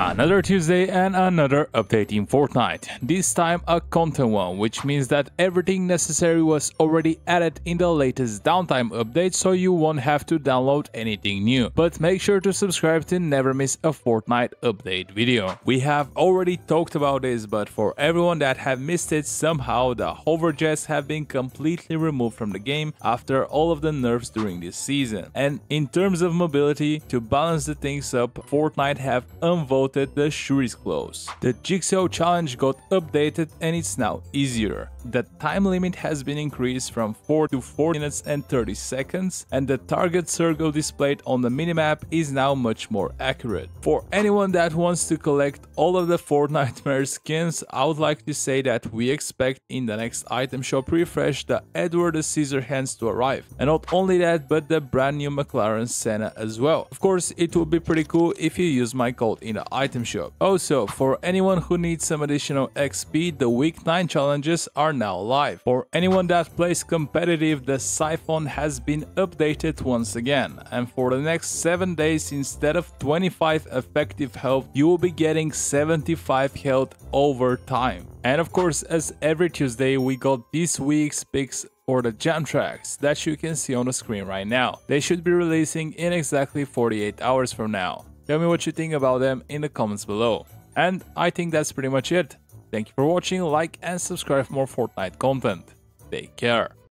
Another Tuesday and another update in Fortnite. This time a content one, which means that everything necessary was already added in the latest downtime update so you won't have to download anything new. But make sure to subscribe to never miss a Fortnite update video. We have already talked about this, but for everyone that have missed it, somehow the hover jets have been completely removed from the game after all of the nerfs during this season. And in terms of mobility, to balance the things up, Fortnite have unvaulted the Shuri's Claws. The Jigsaw challenge got updated and it's now easier. The time limit has been increased from 4 to 4 minutes and 30 seconds and the target circle displayed on the minimap is now much more accurate. For anyone that wants to collect all of the Fortnite skins, I would like to say that we expect in the next item shop refresh the Edward the Scissorhands to arrive. And not only that, but the brand new McLaren Senna as well. Of course, it would be pretty cool if you use my code in the item shop. Also, for anyone who needs some additional XP, the week 9 challenges are now live. For anyone that plays competitive, the Siphon has been updated once again. And for the next 7 days, instead of 25 effective health, you will be getting 75 health over time. And of course, as every Tuesday, we got this week's picks for the jam tracks that you can see on the screen right now. They should be releasing in exactly 48 hours from now. Tell me what you think about them in the comments below. And I think that's pretty much it. Thank you for watching, like and subscribe for more Fortnite content. Take care.